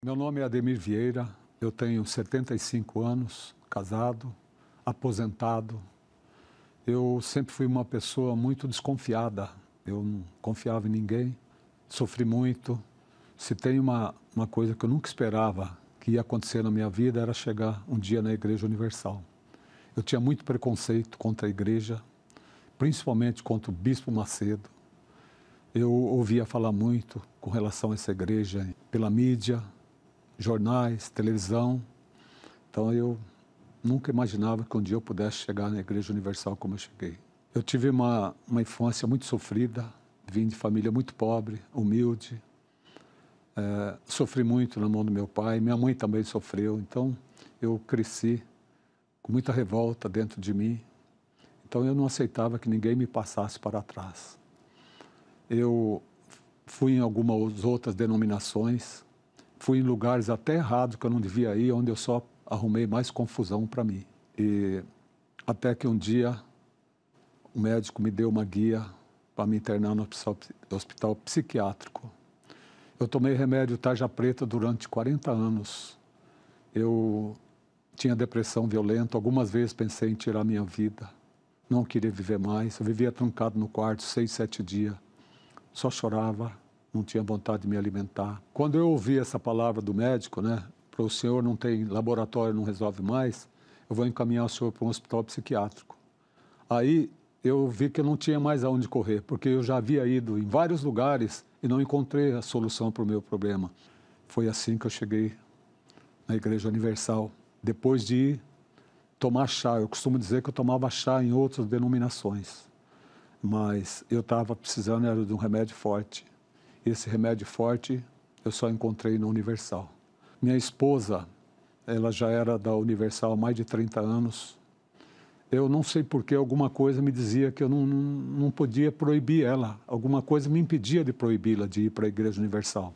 Meu nome é Ademir Vieira, eu tenho 75 anos, casado, aposentado. Eu sempre fui uma pessoa muito desconfiada, eu não confiava em ninguém, sofri muito. Se tem uma, uma coisa que eu nunca esperava que ia acontecer na minha vida era chegar um dia na Igreja Universal. Eu tinha muito preconceito contra a igreja, principalmente contra o Bispo Macedo. Eu ouvia falar muito com relação a essa igreja pela mídia, jornais, televisão. Então eu nunca imaginava que um dia eu pudesse chegar na Igreja Universal como eu cheguei. Eu tive uma, uma infância muito sofrida, vim de família muito pobre, humilde. É, sofri muito na mão do meu pai, minha mãe também sofreu. Então eu cresci com muita revolta dentro de mim. Então eu não aceitava que ninguém me passasse para trás. Eu fui em algumas outras denominações, fui em lugares até errados que eu não devia ir, onde eu só arrumei mais confusão para mim. E até que um dia o médico me deu uma guia para me internar no hospital psiquiátrico. Eu tomei remédio tarja preta durante 40 anos. Eu tinha depressão violenta, algumas vezes pensei em tirar minha vida. Não queria viver mais. Eu vivia trancado no quarto seis, sete dias. Só chorava, não tinha vontade de me alimentar. Quando eu ouvi essa palavra do médico, né, para o senhor não tem laboratório, não resolve mais, eu vou encaminhar o senhor para um hospital psiquiátrico. Aí eu vi que eu não tinha mais aonde correr, porque eu já havia ido em vários lugares e não encontrei a solução para o meu problema. Foi assim que eu cheguei na Igreja Universal, depois de tomar chá. Eu costumo dizer que eu tomava chá em outras denominações, mas eu estava precisando era de um remédio forte. Esse remédio forte eu só encontrei na Universal. Minha esposa, ela já era da Universal há mais de 30 anos. Eu não sei por que alguma coisa me dizia que eu não, não, não podia proibir ela. Alguma coisa me impedia de proibi-la de ir para a Igreja Universal.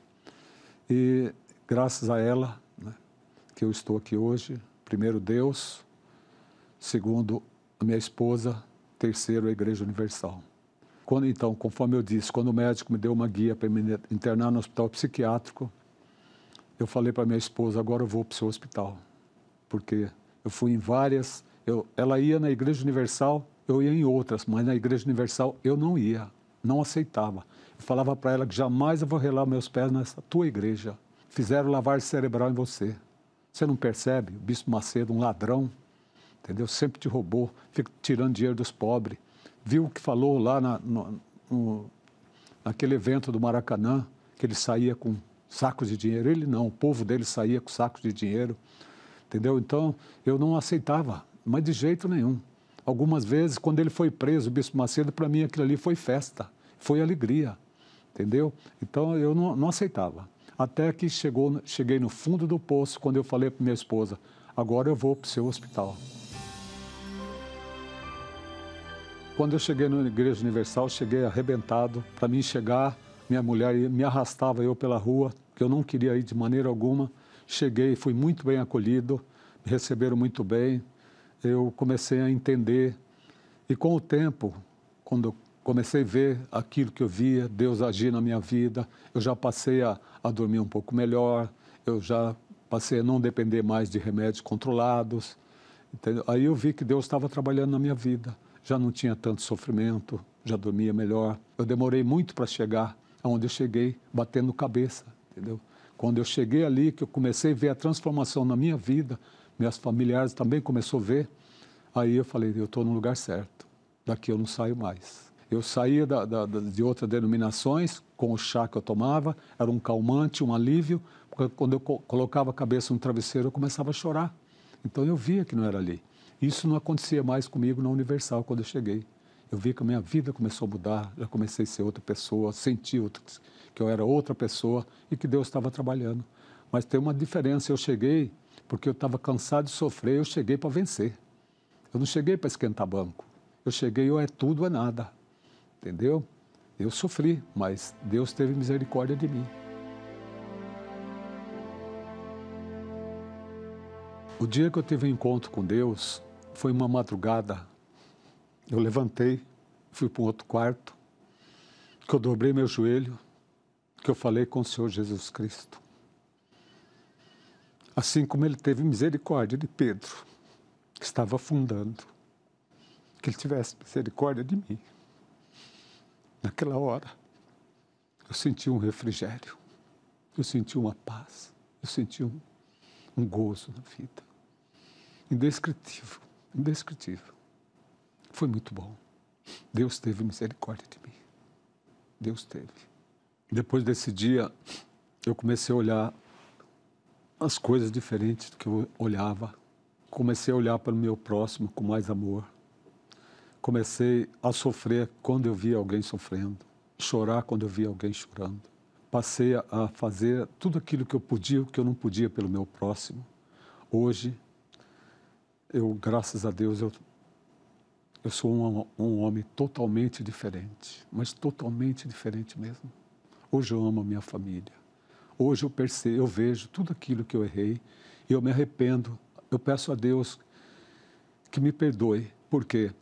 E graças a ela, né, que eu estou aqui hoje, primeiro Deus, segundo a minha esposa, terceiro a Igreja Universal. Quando, então, conforme eu disse, quando o médico me deu uma guia para me internar no hospital psiquiátrico, eu falei para minha esposa, agora eu vou para o seu hospital. Porque eu fui em várias, eu, ela ia na Igreja Universal, eu ia em outras, mas na Igreja Universal eu não ia, não aceitava. Eu falava para ela que jamais eu vou relar meus pés nessa tua igreja. Fizeram lavagem cerebral em você. Você não percebe? O Bispo Macedo, um ladrão, entendeu? Sempre te roubou, fica tirando dinheiro dos pobres viu o que falou lá na, no, no, naquele evento do Maracanã, que ele saía com sacos de dinheiro. Ele não, o povo dele saía com sacos de dinheiro, entendeu? Então, eu não aceitava, mas de jeito nenhum. Algumas vezes, quando ele foi preso, o Bispo Macedo, para mim aquilo ali foi festa, foi alegria, entendeu? Então, eu não, não aceitava. Até que chegou, cheguei no fundo do poço, quando eu falei para minha esposa, agora eu vou para o seu hospital. Quando eu cheguei na Igreja Universal, cheguei arrebentado. Para mim chegar, minha mulher me arrastava eu pela rua, que eu não queria ir de maneira alguma. Cheguei, fui muito bem acolhido, me receberam muito bem. Eu comecei a entender. E com o tempo, quando eu comecei a ver aquilo que eu via, Deus agir na minha vida, eu já passei a, a dormir um pouco melhor, eu já passei a não depender mais de remédios controlados. Entendeu? Aí eu vi que Deus estava trabalhando na minha vida já não tinha tanto sofrimento, já dormia melhor. Eu demorei muito para chegar aonde eu cheguei, batendo cabeça, entendeu? Quando eu cheguei ali, que eu comecei a ver a transformação na minha vida, meus familiares também começou a ver, aí eu falei, eu estou no lugar certo, daqui eu não saio mais. Eu saía da, da, de outras denominações com o chá que eu tomava, era um calmante, um alívio, porque quando eu colocava a cabeça no travesseiro eu começava a chorar. Então eu via que não era ali. Isso não acontecia mais comigo na Universal quando eu cheguei. Eu vi que a minha vida começou a mudar, já comecei a ser outra pessoa, senti outra, que eu era outra pessoa e que Deus estava trabalhando. Mas tem uma diferença, eu cheguei porque eu estava cansado de sofrer, eu cheguei para vencer. Eu não cheguei para esquentar banco. Eu cheguei ou é tudo ou é nada. Entendeu? Eu sofri, mas Deus teve misericórdia de mim. O dia que eu tive um encontro com Deus, foi uma madrugada. Eu levantei, fui para um outro quarto, que eu dobrei meu joelho, que eu falei com o Senhor Jesus Cristo. Assim como ele teve misericórdia de Pedro, que estava afundando, que ele tivesse misericórdia de mim. Naquela hora, eu senti um refrigério, eu senti uma paz, eu senti um, um gozo na vida. Indescritível, indescritível. Foi muito bom. Deus teve misericórdia de mim. Deus teve. Depois desse dia, eu comecei a olhar as coisas diferentes do que eu olhava. Comecei a olhar para o meu próximo com mais amor. Comecei a sofrer quando eu via alguém sofrendo, chorar quando eu via alguém chorando. Passei a fazer tudo aquilo que eu podia, o que eu não podia pelo meu próximo. Hoje, eu, graças a Deus, eu, eu sou um, um homem totalmente diferente, mas totalmente diferente mesmo. Hoje eu amo a minha família. Hoje eu percebo, eu vejo tudo aquilo que eu errei e eu me arrependo. Eu peço a Deus que me perdoe, porque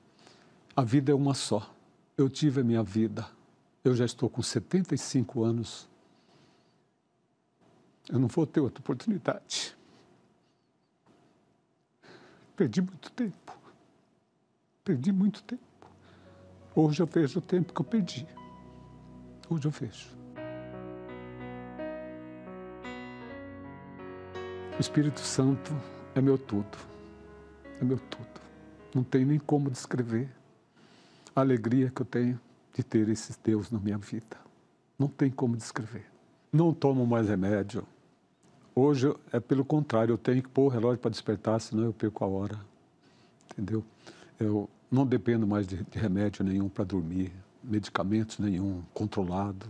a vida é uma só. Eu tive a minha vida. Eu já estou com 75 anos. Eu não vou ter outra oportunidade. Perdi muito tempo. Perdi muito tempo. Hoje eu vejo o tempo que eu perdi. Hoje eu vejo. O Espírito Santo é meu tudo. É meu tudo. Não tem nem como descrever a alegria que eu tenho de ter esse Deus na minha vida. Não tem como descrever. Não tomo mais remédio. Hoje é pelo contrário, eu tenho que pôr o relógio para despertar, senão eu perco a hora. Entendeu? Eu não dependo mais de, de remédio nenhum para dormir, medicamentos nenhum, controlado.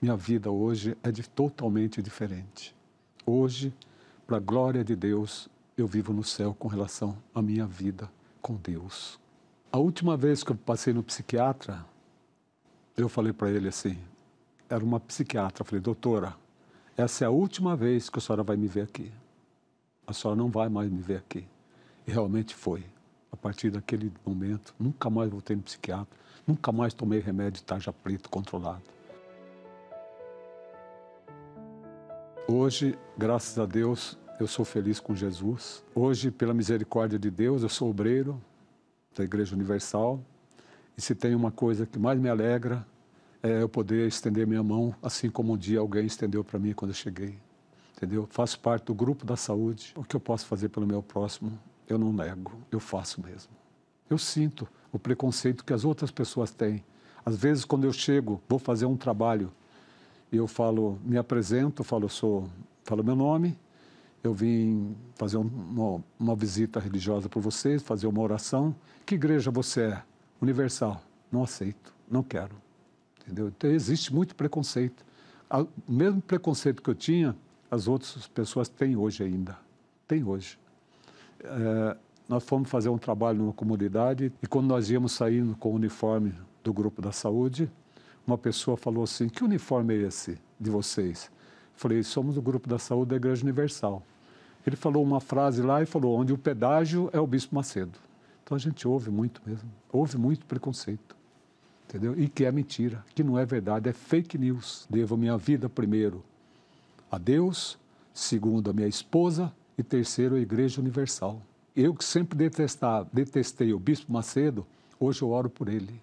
Minha vida hoje é de, totalmente diferente. Hoje para a glória de Deus, eu vivo no céu com relação à minha vida com Deus. A última vez que eu passei no psiquiatra, eu falei para ele assim, era uma psiquiatra, falei, doutora, essa é a última vez que a senhora vai me ver aqui. A senhora não vai mais me ver aqui. E realmente foi. A partir daquele momento, nunca mais voltei no psiquiatra, nunca mais tomei remédio de tarja preto controlado. Hoje, graças a Deus, eu sou feliz com Jesus. Hoje, pela misericórdia de Deus, eu sou obreiro da Igreja Universal. E se tem uma coisa que mais me alegra, é eu poder estender minha mão, assim como um dia alguém estendeu para mim quando eu cheguei. Entendeu? Faço parte do grupo da saúde. O que eu posso fazer pelo meu próximo, eu não nego, eu faço mesmo. Eu sinto o preconceito que as outras pessoas têm. Às vezes, quando eu chego, vou fazer um trabalho eu falo, me apresento, falo, sou, falo meu nome, eu vim fazer uma, uma visita religiosa para vocês, fazer uma oração. Que igreja você é? Universal. Não aceito, não quero. Entendeu? Então, existe muito preconceito. O mesmo preconceito que eu tinha, as outras pessoas têm hoje ainda. Tem hoje. É, nós fomos fazer um trabalho numa comunidade e quando nós íamos saindo com o uniforme do grupo da saúde, uma pessoa falou assim: Que uniforme é esse de vocês? Falei: Somos do grupo da saúde da Igreja Universal. Ele falou uma frase lá e falou: Onde o pedágio é o Bispo Macedo. Então a gente ouve muito mesmo, ouve muito preconceito. Entendeu? E que é mentira, que não é verdade, é fake news. Devo minha vida primeiro a Deus, segundo a minha esposa e terceiro a Igreja Universal. Eu que sempre detestar, detestei o Bispo Macedo, hoje eu oro por ele.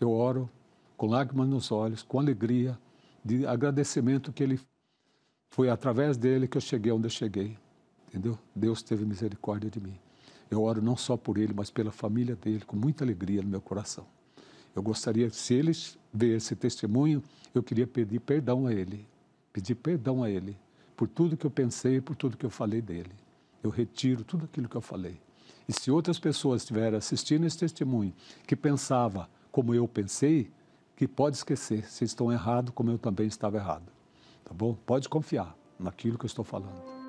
Eu oro com lágrimas nos olhos, com alegria, de agradecimento que ele foi através dele que eu cheguei onde eu cheguei. Entendeu? Deus teve misericórdia de mim. Eu oro não só por ele, mas pela família dele, com muita alegria no meu coração. Eu gostaria, se eles ver esse testemunho, eu queria pedir perdão a ele, pedir perdão a ele por tudo que eu pensei, por tudo que eu falei dele. Eu retiro tudo aquilo que eu falei. E se outras pessoas estiverem assistindo esse testemunho que pensava como eu pensei, que pode esquecer, se estão errados, como eu também estava errado. Tá bom? Pode confiar naquilo que eu estou falando.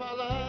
Kapalı